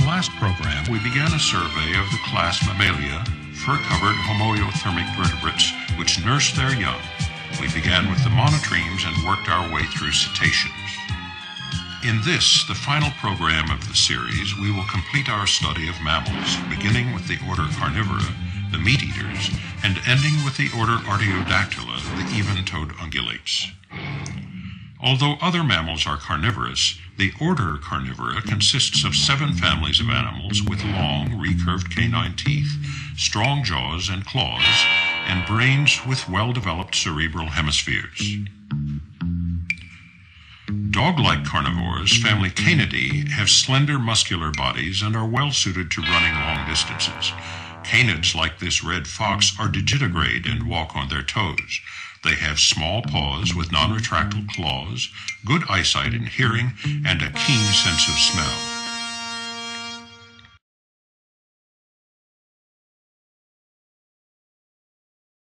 last program, we began a survey of the class Mammalia, fur-covered homoeothermic vertebrates which nurse their young. We began with the monotremes and worked our way through cetaceans. In this, the final program of the series, we will complete our study of mammals, beginning with the order Carnivora, the meat eaters, and ending with the order Artiodactyla, the even-toed ungulates. Although other mammals are carnivorous, the order Carnivora consists of seven families of animals with long, recurved canine teeth, strong jaws and claws, and brains with well-developed cerebral hemispheres. Dog-like carnivores, family Canidae, have slender muscular bodies and are well suited to running long distances. Canids, like this red fox, are digitigrade and walk on their toes. They have small paws with non-retractile claws, good eyesight and hearing, and a keen sense of smell.